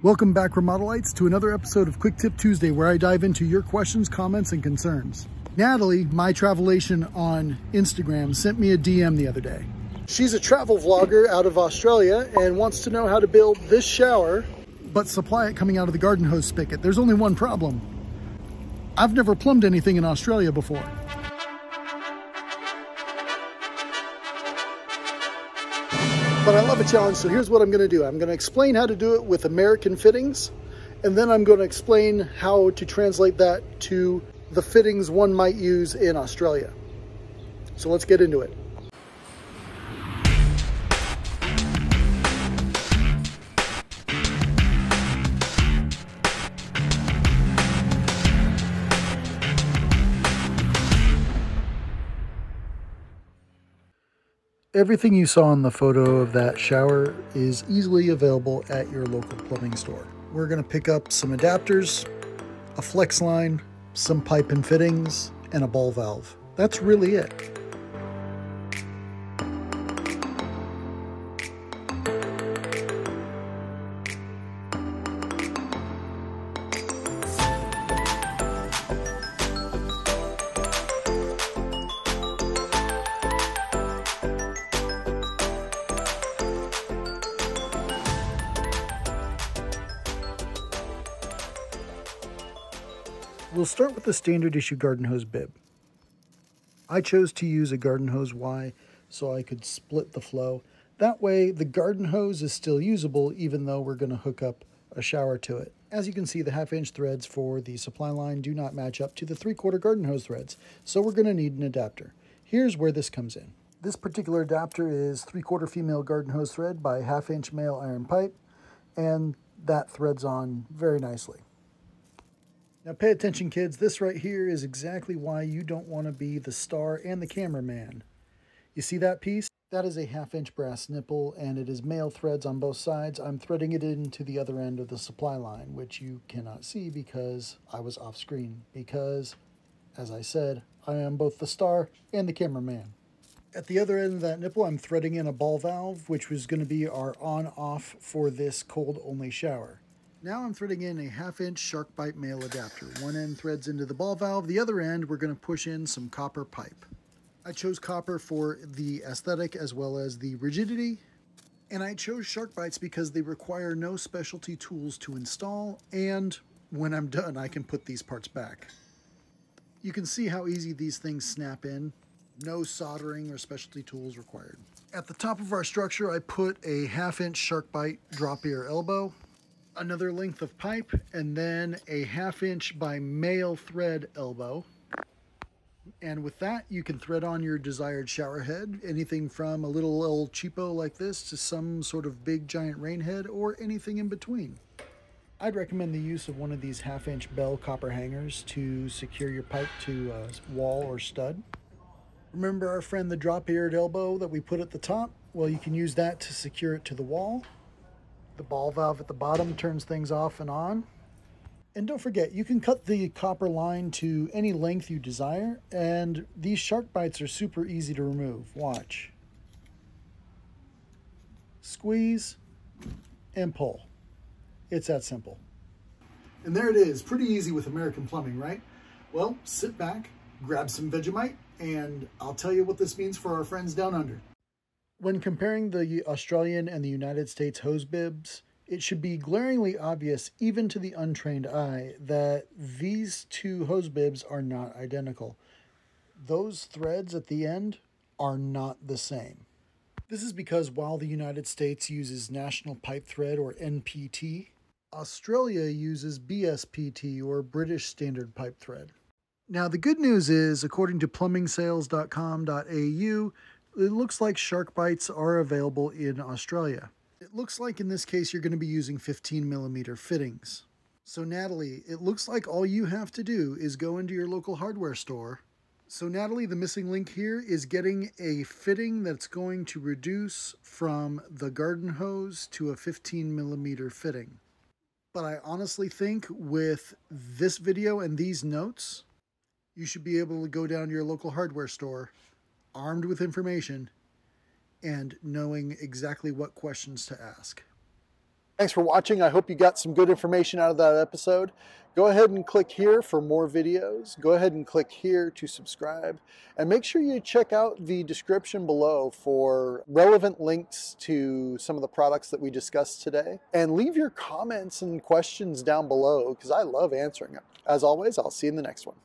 Welcome back, Remodelites, to another episode of Quick Tip Tuesday, where I dive into your questions, comments, and concerns. Natalie, my travelation on Instagram, sent me a DM the other day. She's a travel vlogger out of Australia and wants to know how to build this shower, but supply it coming out of the garden hose spigot. There's only one problem. I've never plumbed anything in Australia before. But I love a challenge, so here's what I'm gonna do. I'm gonna explain how to do it with American fittings, and then I'm gonna explain how to translate that to the fittings one might use in Australia. So let's get into it. Everything you saw in the photo of that shower is easily available at your local plumbing store. We're going to pick up some adapters, a flex line, some pipe and fittings, and a ball valve. That's really it. We'll start with the standard issue garden hose bib. I chose to use a garden hose Y so I could split the flow. That way the garden hose is still usable even though we're going to hook up a shower to it. As you can see, the half inch threads for the supply line do not match up to the three quarter garden hose threads, so we're going to need an adapter. Here's where this comes in. This particular adapter is three quarter female garden hose thread by half inch male iron pipe, and that threads on very nicely. Now pay attention kids, this right here is exactly why you don't want to be the star and the cameraman. You see that piece? That is a half inch brass nipple and it is male threads on both sides. I'm threading it into the other end of the supply line, which you cannot see because I was off screen. Because, as I said, I am both the star and the cameraman. At the other end of that nipple, I'm threading in a ball valve, which was going to be our on-off for this cold-only shower. Now I'm threading in a half inch SharkBite male adapter. One end threads into the ball valve, the other end we're going to push in some copper pipe. I chose copper for the aesthetic as well as the rigidity. And I chose SharkBites because they require no specialty tools to install and when I'm done I can put these parts back. You can see how easy these things snap in. No soldering or specialty tools required. At the top of our structure I put a half inch SharkBite drop ear elbow another length of pipe, and then a half inch by male thread elbow. And with that, you can thread on your desired shower head, anything from a little old cheapo like this to some sort of big giant rain head or anything in between. I'd recommend the use of one of these half inch bell copper hangers to secure your pipe to a wall or stud. Remember our friend the drop eared elbow that we put at the top? Well, you can use that to secure it to the wall the ball valve at the bottom turns things off and on. And don't forget, you can cut the copper line to any length you desire, and these SharkBites are super easy to remove. Watch. Squeeze and pull. It's that simple. And there it is, pretty easy with American plumbing, right? Well, sit back, grab some Vegemite, and I'll tell you what this means for our friends down under. When comparing the Australian and the United States hose bibs, it should be glaringly obvious, even to the untrained eye, that these two hose bibs are not identical. Those threads at the end are not the same. This is because while the United States uses National Pipe Thread or NPT, Australia uses BSPT or British Standard Pipe Thread. Now, the good news is, according to plumbingsales.com.au, it looks like SharkBites are available in Australia. It looks like in this case you're going to be using 15 millimeter fittings. So Natalie, it looks like all you have to do is go into your local hardware store. So Natalie, the missing link here is getting a fitting that's going to reduce from the garden hose to a 15 millimeter fitting. But I honestly think with this video and these notes, you should be able to go down to your local hardware store armed with information and knowing exactly what questions to ask. Thanks for watching. I hope you got some good information out of that episode. Go ahead and click here for more videos. Go ahead and click here to subscribe. And make sure you check out the description below for relevant links to some of the products that we discussed today. And leave your comments and questions down below because I love answering them. As always, I'll see you in the next one.